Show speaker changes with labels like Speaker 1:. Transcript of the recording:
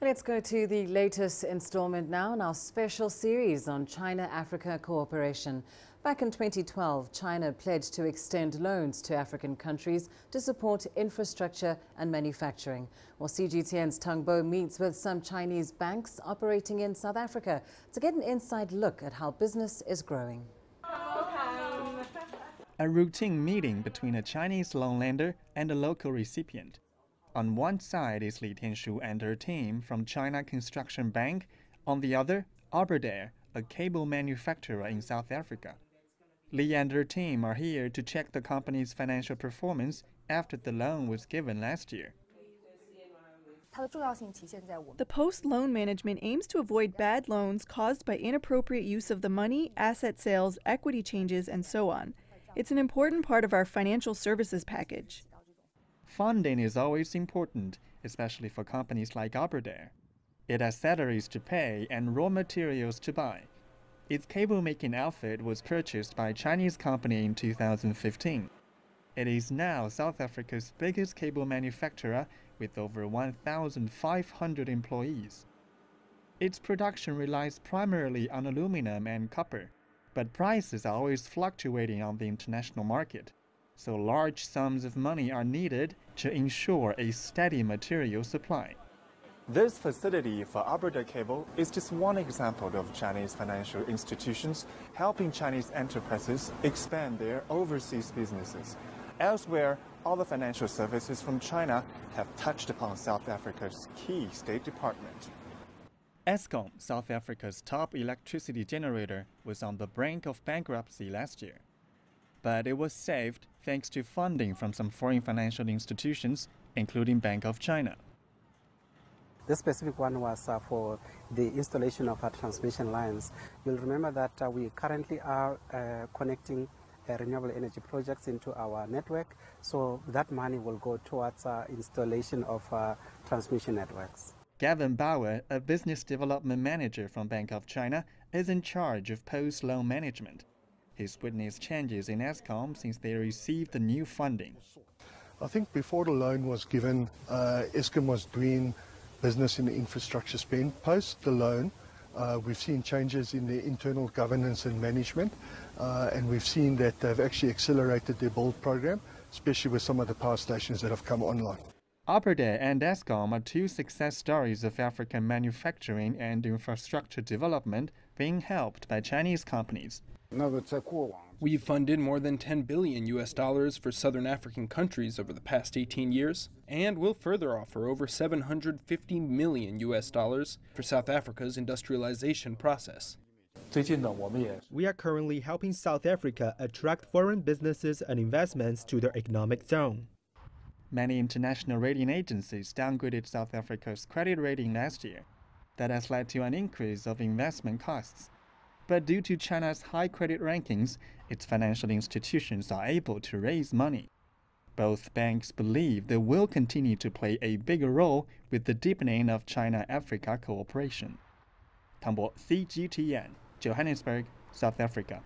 Speaker 1: Let's go to the latest installment now in our special series on China Africa cooperation. Back in 2012, China pledged to extend loans to African countries to support infrastructure and manufacturing. Well, CGTN's Tang Bo meets with some Chinese banks operating in South Africa to get an inside look at how business is growing.
Speaker 2: A routine meeting between a Chinese loan lender and a local recipient. On one side is Li Tianshu and her team from China Construction Bank, on the other, Aberdare, a cable manufacturer in South Africa. Li and her team are here to check the company's financial performance after the loan was given last year.
Speaker 3: The post loan management aims to avoid bad loans caused by inappropriate use of the money, asset sales, equity changes, and so on. It's an important part of our financial services package.
Speaker 2: Funding is always important, especially for companies like Aberdare. It has salaries to pay and raw materials to buy. Its cable making outfit was purchased by a Chinese company in 2015. It is now South Africa's biggest cable manufacturer with over 1,500 employees. Its production relies primarily on aluminum and copper, but prices are always fluctuating on the international market so large sums of money are needed to ensure a steady material supply. This facility for Aberdare Cable is just one example of Chinese financial institutions helping Chinese enterprises expand their overseas businesses. Elsewhere, other financial services from China have touched upon South Africa's key State Department. Eskom, South Africa's top electricity generator, was on the brink of bankruptcy last year but it was saved thanks to funding from some foreign financial institutions, including Bank of China.
Speaker 4: This specific one was uh, for the installation of our transmission lines. You'll remember that uh, we currently are uh, connecting uh, renewable energy projects into our network, so that money will go towards uh, installation of uh, transmission networks.
Speaker 2: Gavin Bauer, a business development manager from Bank of China, is in charge of post-loan management. He's witnessed changes in Eskom since they received the new funding.
Speaker 5: I think before the loan was given, uh, Eskom was doing business in the infrastructure spend. Post the loan, uh, we've seen changes in the internal governance and management, uh, and we've seen that they've actually accelerated their build program, especially with some of the power stations that have come online.
Speaker 2: Aberdare and Eskom are two success stories of African manufacturing and infrastructure development being helped by Chinese companies.
Speaker 6: We've funded more than 10 billion US dollars for southern African countries over the past 18 years, and will further offer over 750 million US dollars for South Africa's industrialization process.
Speaker 7: We are currently helping South Africa attract foreign businesses and investments to their economic zone.
Speaker 2: Many international rating agencies downgraded South Africa's credit rating last year. That has led to an increase of investment costs but due to China's high credit rankings, its financial institutions are able to raise money. Both banks believe they will continue to play a bigger role with the deepening of China Africa cooperation. Tang CGTN, Johannesburg, South Africa.